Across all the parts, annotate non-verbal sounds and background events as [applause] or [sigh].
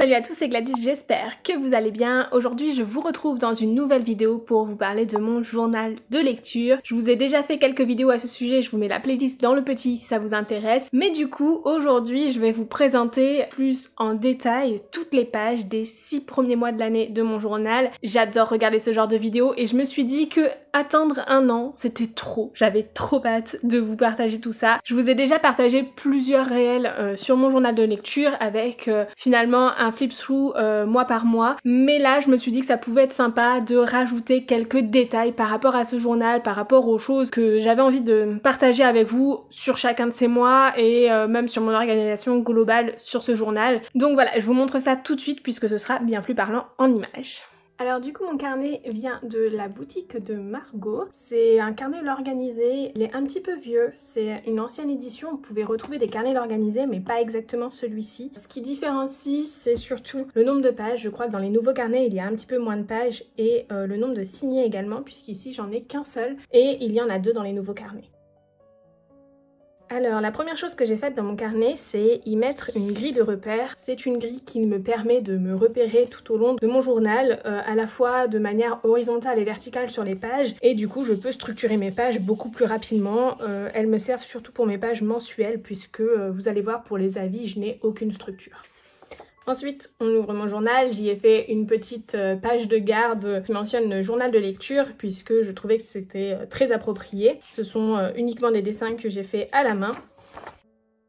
Salut à tous, c'est Gladys, j'espère que vous allez bien. Aujourd'hui, je vous retrouve dans une nouvelle vidéo pour vous parler de mon journal de lecture. Je vous ai déjà fait quelques vidéos à ce sujet, je vous mets la playlist dans le petit si ça vous intéresse. Mais du coup, aujourd'hui, je vais vous présenter plus en détail toutes les pages des six premiers mois de l'année de mon journal. J'adore regarder ce genre de vidéos et je me suis dit que attendre un an, c'était trop. J'avais trop hâte de vous partager tout ça. Je vous ai déjà partagé plusieurs réels euh, sur mon journal de lecture avec euh, finalement un flip through euh, mois par mois. Mais là, je me suis dit que ça pouvait être sympa de rajouter quelques détails par rapport à ce journal, par rapport aux choses que j'avais envie de partager avec vous sur chacun de ces mois et même sur mon organisation globale sur ce journal. Donc voilà, je vous montre ça tout de suite puisque ce sera bien plus parlant en images. Alors du coup mon carnet vient de la boutique de Margot. C'est un carnet l'organisé, il est un petit peu vieux, c'est une ancienne édition, vous pouvez retrouver des carnets l'organisé mais pas exactement celui-ci. Ce qui différencie c'est surtout le nombre de pages, je crois que dans les nouveaux carnets il y a un petit peu moins de pages et euh, le nombre de signés également puisqu'ici j'en ai qu'un seul et il y en a deux dans les nouveaux carnets. Alors la première chose que j'ai faite dans mon carnet c'est y mettre une grille de repères. C'est une grille qui me permet de me repérer tout au long de mon journal euh, à la fois de manière horizontale et verticale sur les pages et du coup je peux structurer mes pages beaucoup plus rapidement. Euh, elles me servent surtout pour mes pages mensuelles puisque euh, vous allez voir pour les avis je n'ai aucune structure. Ensuite, on ouvre mon journal, j'y ai fait une petite euh, page de garde qui mentionne le journal de lecture puisque je trouvais que c'était euh, très approprié. Ce sont euh, uniquement des dessins que j'ai fait à la main.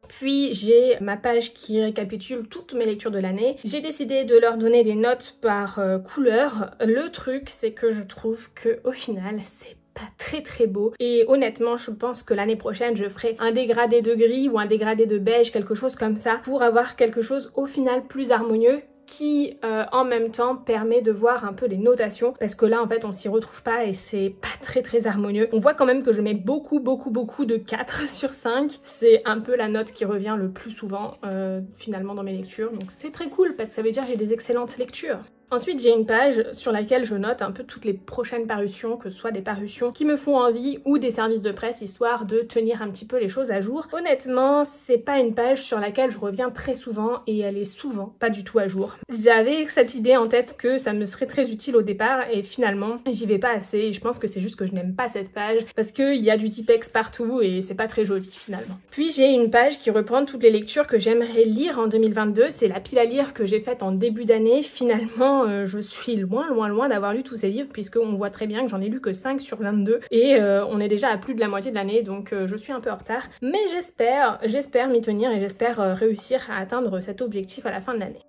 Puis j'ai ma page qui récapitule toutes mes lectures de l'année. J'ai décidé de leur donner des notes par couleur. Le truc, c'est que je trouve que au final, c'est pas très très beau et honnêtement je pense que l'année prochaine je ferai un dégradé de gris ou un dégradé de beige quelque chose comme ça pour avoir quelque chose au final plus harmonieux qui euh, en même temps permet de voir un peu les notations parce que là en fait on s'y retrouve pas et c'est pas très très harmonieux. On voit quand même que je mets beaucoup beaucoup beaucoup de 4 [laughs] sur 5. C'est un peu la note qui revient le plus souvent euh, finalement dans mes lectures donc c'est très cool parce que ça veut dire j'ai des excellentes lectures. Ensuite, j'ai une page sur laquelle je note un peu toutes les prochaines parutions, que ce soit des parutions qui me font envie ou des services de presse, histoire de tenir un petit peu les choses à jour. Honnêtement, c'est pas une page sur laquelle je reviens très souvent et elle est souvent pas du tout à jour. J'avais cette idée en tête que ça me serait très utile au départ et finalement, j'y vais pas assez et je pense que c'est juste que je n'aime pas cette page parce qu'il y a du typex partout et c'est pas très joli finalement. Puis j'ai une page qui reprend toutes les lectures que j'aimerais lire en 2022. C'est la pile à lire que j'ai faite en début d'année. Finalement, euh, je suis loin, loin, loin d'avoir lu tous ces livres puisqu'on voit très bien que j'en ai lu que 5 sur 22 et euh, on est déjà à plus de la moitié de l'année donc euh, je suis un peu en retard. Mais j'espère, j'espère m'y tenir et j'espère réussir à atteindre cet objectif à la fin de l'année.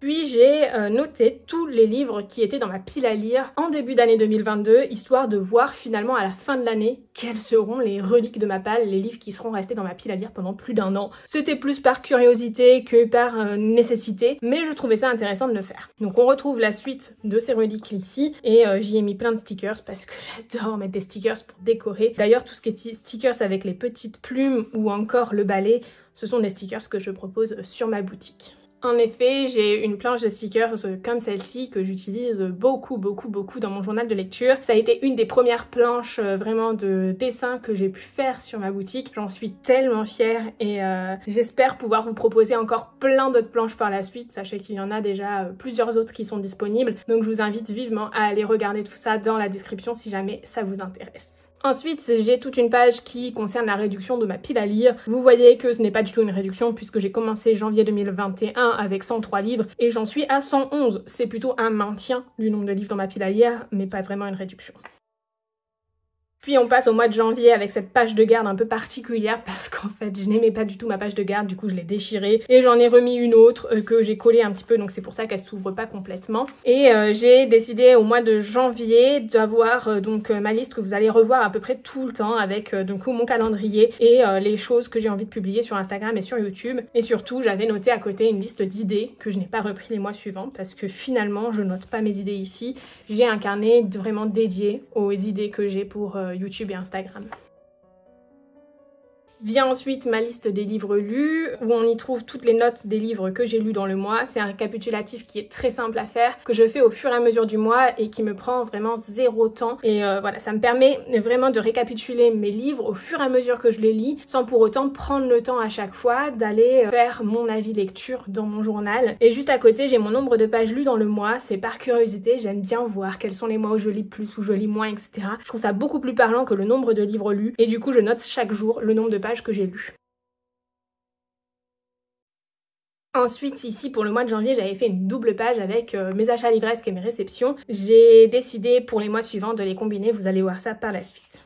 Puis j'ai euh, noté tous les livres qui étaient dans ma pile à lire en début d'année 2022, histoire de voir finalement à la fin de l'année quels seront les reliques de ma palle, les livres qui seront restés dans ma pile à lire pendant plus d'un an. C'était plus par curiosité que par euh, nécessité, mais je trouvais ça intéressant de le faire. Donc on retrouve la suite de ces reliques ici, et euh, j'y ai mis plein de stickers parce que [laughs] j'adore mettre des stickers pour décorer. D'ailleurs tout ce qui est stickers avec les petites plumes ou encore le balai, ce sont des stickers que je propose sur ma boutique. En effet, j'ai une planche de stickers comme celle-ci que j'utilise beaucoup, beaucoup, beaucoup dans mon journal de lecture. Ça a été une des premières planches euh, vraiment de dessin que j'ai pu faire sur ma boutique. J'en suis tellement fière et euh, j'espère pouvoir vous proposer encore plein d'autres planches par la suite. Sachez qu'il y en a déjà euh, plusieurs autres qui sont disponibles. Donc je vous invite vivement à aller regarder tout ça dans la description si jamais ça vous intéresse. Ensuite, j'ai toute une page qui concerne la réduction de ma pile à lire. Vous voyez que ce n'est pas du tout une réduction puisque j'ai commencé janvier 2021 avec 103 livres et j'en suis à 111. C'est plutôt un maintien du nombre de livres dans ma pile à lire, mais pas vraiment une réduction. Puis on passe au mois de janvier avec cette page de garde un peu particulière [laughs] parce qu'en fait je n'aimais pas du tout ma page de garde, du coup je l'ai déchirée et j'en ai remis une autre euh, que j'ai collée un petit peu donc c'est pour ça qu'elle s'ouvre pas complètement. Et euh, j'ai décidé au mois de janvier d'avoir euh, donc ma liste que vous allez revoir à peu près tout le temps avec donc mon calendrier et les choses que j'ai envie de publier sur Instagram et sur YouTube. Et surtout j'avais noté à côté une liste d'idées que je n'ai pas repris les mois suivants parce que finalement je note pas mes idées ici. J'ai un carnet vraiment dédié aux idées que j'ai pour YouTube et Instagram. Vient ensuite ma liste des livres lus, où on y trouve toutes les notes des livres que j'ai lus dans le mois. C'est un récapitulatif qui est très simple à faire, que je fais au fur et à mesure du mois et qui me prend vraiment zéro temps. Et euh, voilà, ça me permet vraiment de récapituler mes livres au fur et à mesure que je les lis, sans pour autant prendre le temps à chaque fois d'aller euh, faire mon avis lecture dans mon journal. Et juste à côté, j'ai mon nombre de pages lues dans le mois. C'est par curiosité, j'aime bien voir quels sont les mois où je lis plus, où je lis moins, etc. Je trouve ça beaucoup plus parlant que le nombre de livres lus. Et du coup, je note chaque jour le nombre de pages que j'ai lu. Ensuite, ici, pour le mois de janvier, j'avais fait une double page avec euh, mes achats livresques et mes réceptions. J'ai décidé pour les mois suivants de les combiner, vous allez voir ça par la suite.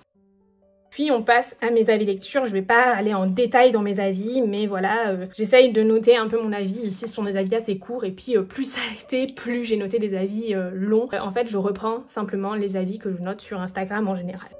Puis on passe à mes avis lecture. Je vais pas aller en détail dans mes avis, mais voilà, euh, j'essaye de noter un peu mon avis. Ici, ce sont des avis assez courts, et puis euh, plus ça a été, plus j'ai noté des avis longs. en fait, je reprends simplement les avis que je note sur Instagram en général.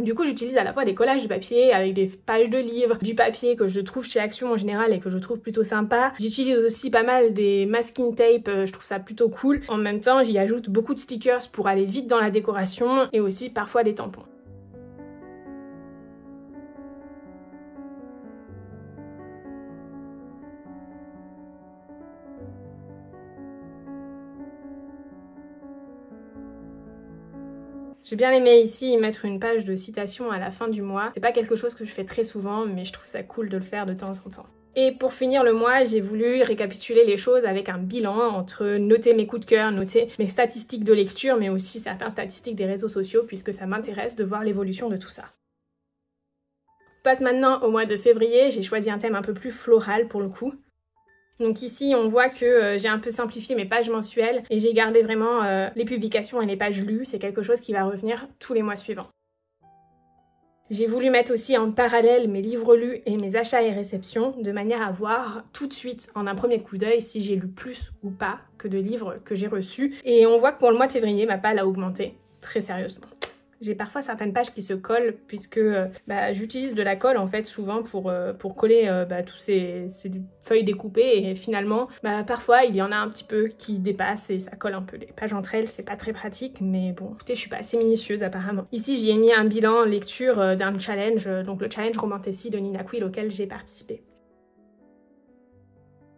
Du coup, j'utilise à la fois des collages de papier avec des pages de livres, du papier que je trouve chez Action en général et que je trouve plutôt sympa. J'utilise aussi pas mal des masking tape, euh, je trouve ça plutôt cool. En même temps, j'y ajoute beaucoup de stickers pour aller vite dans la décoration et aussi parfois des tampons. J'ai bien aimé ici mettre une page de citation à la fin du mois. C'est pas quelque chose que je fais très souvent, mais je trouve ça cool de le faire de temps en temps. Et pour finir le mois, j'ai voulu récapituler les choses avec un bilan entre noter mes coups de cœur, noter mes statistiques de lecture, mais aussi certaines statistiques des réseaux sociaux, puisque ça m'intéresse de voir l'évolution de tout ça. Passe maintenant au mois de février, j'ai choisi un thème un peu plus floral pour le coup. Donc ici, on voit que euh, j'ai un peu simplifié mes pages mensuelles et j'ai gardé vraiment euh, les publications et les pages lues. C'est quelque chose qui va revenir tous les mois suivants. J'ai voulu mettre aussi en parallèle mes livres lus et mes achats et réceptions de manière à voir tout de suite en un premier coup d'œil si j'ai lu plus ou pas que de livres que j'ai reçus. Et on voit que pour le mois de février, ma palle a augmenté très sérieusement. J'ai parfois certaines pages qui se collent puisque euh, bah, j'utilise de la colle en fait souvent pour, euh, coller euh, bah, tous ces, feuilles découpées et finalement bah, parfois il y en a un petit peu qui dépassent et ça colle un peu les pages entre elles, c'est pas très pratique mais bon écoutez je suis pas assez minutieuse apparemment. Ici j'y ai mis un bilan lecture d'un challenge, donc le challenge Romantasy de Nina Quill auquel j'ai participé.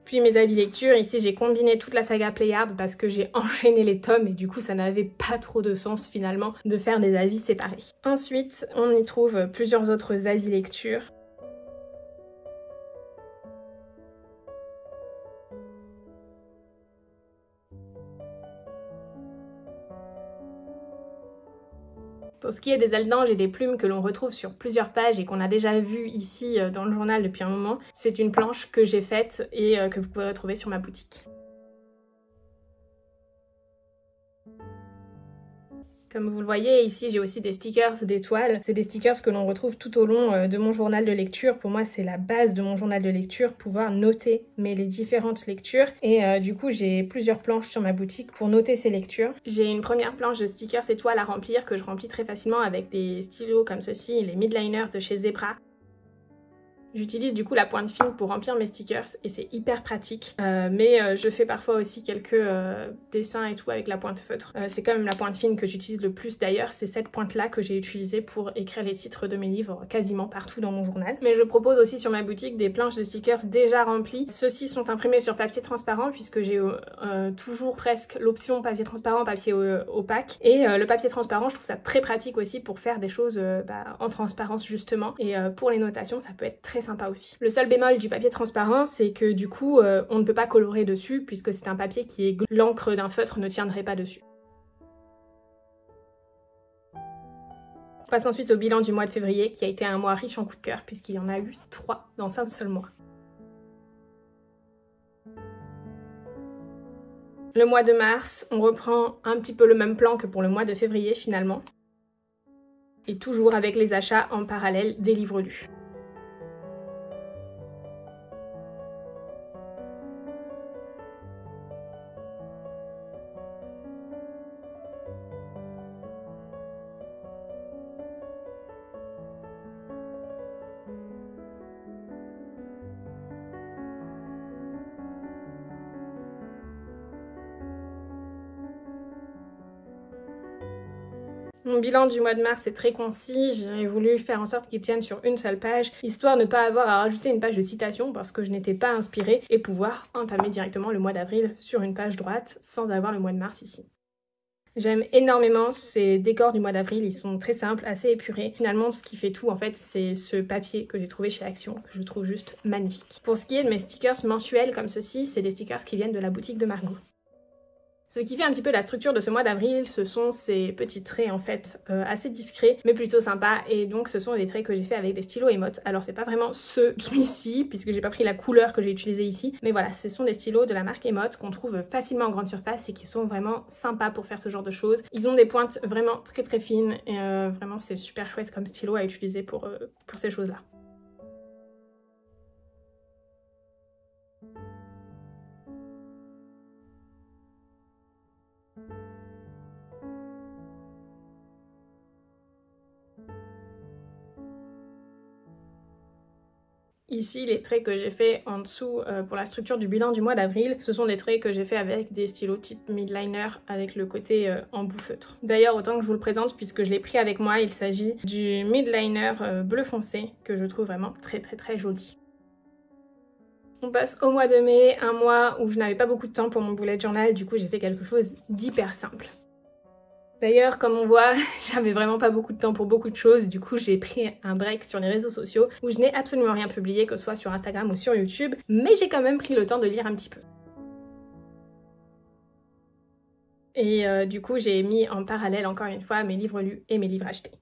Puis mes avis lecture, ici j'ai combiné toute la saga Playard parce que j'ai [laughs] enchaîné les tomes et du coup ça n'avait pas trop de sens finalement de faire des avis séparés. Ensuite, on y trouve plusieurs autres avis lecture. Pour ce qui est des ailes d'ange et des plumes que l'on retrouve sur plusieurs pages et qu'on a déjà vu ici euh, dans le journal depuis un moment, c'est une planche que j'ai faite et euh, que vous pouvez retrouver sur ma boutique. Comme vous le voyez, ici j'ai aussi des stickers d'étoiles. C'est des stickers que l'on retrouve tout au long euh, de mon journal de lecture. Pour moi, c'est la base de mon journal de lecture, pouvoir noter mes les différentes lectures. Et euh, du coup, j'ai plusieurs planches sur ma boutique pour noter ces lectures. J'ai une première planche de stickers étoiles à remplir que je remplis très facilement avec des stylos comme ceci, les midliners de chez Zebra. J'utilise du coup la pointe fine pour remplir mes stickers et c'est hyper pratique. Euh, mais euh, je fais parfois aussi quelques euh, dessins et tout avec la pointe feutre. c'est quand même la pointe fine que j'utilise le plus d'ailleurs. C'est cette pointe là que j'ai utilisée pour écrire les titres de mes livres quasiment partout dans mon journal. Mais je propose aussi sur ma boutique des planches de stickers déjà remplies. Ceux-ci sont imprimés sur papier transparent puisque j'ai toujours presque l'option papier transparent, papier opaque. Et le papier transparent, je trouve ça très pratique aussi pour faire des choses bah, en transparence justement. Et pour les notations, ça peut être très sympa aussi. Le seul bémol du papier transparent, c'est que du coup, euh, on ne peut pas colorer dessus puisque c'est un papier qui est l'encre d'un feutre ne tiendrait pas dessus. On passe ensuite au bilan du mois de février qui a été un mois riche en coups de cœur puisqu'il y en a eu trois dans un seul mois. Le mois de mars, on reprend un petit peu le même plan que pour le mois de février finalement. Et toujours avec les achats en parallèle des livres lus. Mon bilan du mois de mars est très concis, j'ai voulu faire en sorte qu'il tienne sur une seule page, histoire de ne pas avoir à rajouter une page de citation parce que je n'étais pas inspirée et pouvoir entamer directement le mois d'avril sur une page droite sans avoir le mois de mars ici. J'aime énormément ces décors du mois d'avril, ils sont très simples, assez épurés. Finalement, ce qui fait tout, en fait, c'est ce papier que j'ai trouvé chez Action, que je trouve juste magnifique. Pour ce qui est de mes stickers mensuels comme ceci, c'est des stickers qui viennent de la boutique de Margot. Ce qui fait un petit peu la structure de ce mois d'avril, ce sont ces petits traits en fait euh, assez discrets mais plutôt sympas et donc ce sont des traits que j'ai fait avec des stylos émotes. Alors c'est pas vraiment ceux [laughs] qui sont ici puisque j'ai pas pris la couleur que j'ai utilisée ici mais voilà ce sont des stylos de la marque Emote qu'on trouve facilement en grande surface et qui sont vraiment sympas pour faire ce genre de choses. Ils ont des pointes vraiment très très fines et euh, vraiment c'est super chouette comme stylo à utiliser pour, euh, ces choses là. Ici, les traits que j'ai fait en dessous euh, pour la structure du bilan du mois d'avril, ce sont des traits que j'ai fait avec des stylos type midliner avec le côté euh, en bouffeutre. D'ailleurs, autant que je vous le présente, puisque je l'ai pris avec moi, il s'agit du midliner euh, bleu foncé que je trouve vraiment très très très joli. On passe au mois de mai, un mois où je n'avais pas beaucoup de temps pour mon bullet journal, du coup j'ai fait quelque chose d'hyper simple. D'ailleurs, comme on voit, [laughs] j'avais vraiment pas beaucoup de temps pour beaucoup de choses, du coup j'ai pris un break sur les réseaux sociaux où je n'ai absolument rien publié, que ce soit sur Instagram ou sur YouTube, mais j'ai quand même pris le temps de lire un petit peu. Et euh, du coup j'ai mis en parallèle encore une fois mes livres lus et mes livres achetés.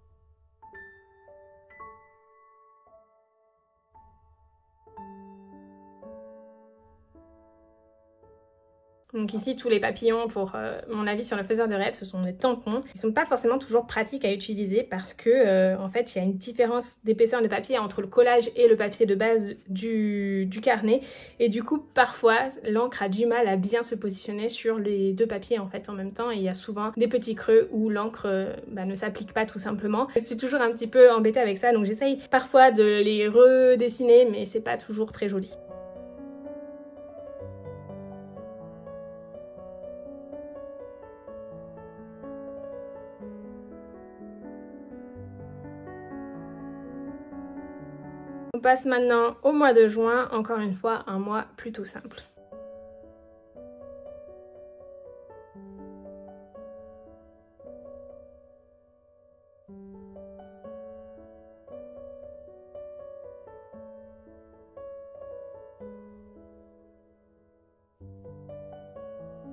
Donc ici, tous les papillons, pour euh, mon avis sur le faiseur de rêve, ce sont des tampons. Ils sont pas forcément toujours pratiques à utiliser parce que, euh, en fait, il y a une différence d'épaisseur de papier entre le collage et le papier de base du, carnet. Et du coup, parfois, l'encre a du mal à bien se positionner sur les deux papiers, en fait, en même temps. Et il y a souvent des petits creux où l'encre euh, bah, ne s'applique pas tout simplement. Je suis toujours un petit peu embêtée avec ça, donc j'essaye parfois de les redessiner, mais c'est pas toujours très joli. On passe maintenant au mois de juin, encore une fois un mois plutôt simple.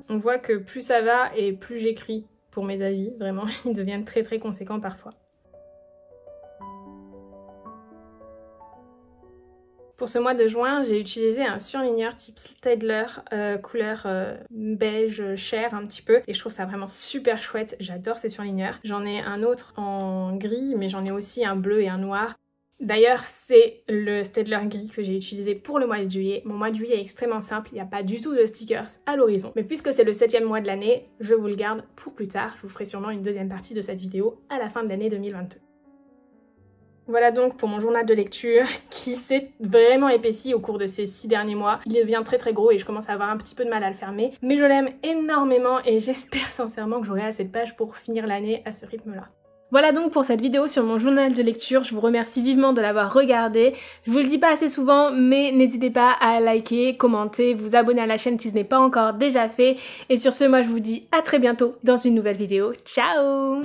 On voit que plus ça va et plus j'écris pour mes avis, vraiment, [laughs] ils deviennent très très conséquents parfois. Pour ce mois de juin, j'ai utilisé un surligneur type Stedler, euh, couleur euh, beige chair un petit peu. Et je trouve ça vraiment super chouette. J'adore ces surligneurs. J'en ai un autre en gris, mais j'en ai aussi un bleu et un noir. D'ailleurs, c'est le Stedler gris que j'ai utilisé pour le mois de juillet. Mon mois de juillet est extrêmement simple, il n'y a pas du tout de stickers à l'horizon. Mais puisque c'est le septième mois de l'année, je vous le garde pour plus tard. Je vous ferai sûrement une deuxième partie de cette vidéo à la fin de l'année 2022. Voilà donc pour mon journal de lecture [laughs] qui s'est vraiment épaissi au cours de ces six derniers mois. Il devient très très gros et je commence à avoir un petit peu de mal à le fermer. Mais je l'aime énormément et j'espère [laughs] sincèrement que j'aurai assez de pages pour finir l'année à ce rythme-là. Voilà donc pour cette vidéo sur mon journal de lecture, je vous remercie vivement de l'avoir regardé. Je vous le dis pas assez souvent, mais n'hésitez pas à liker, commenter, vous abonner à la chaîne si ce n'est pas encore déjà fait. Et sur ce, moi je vous dis à très bientôt dans une nouvelle vidéo. Ciao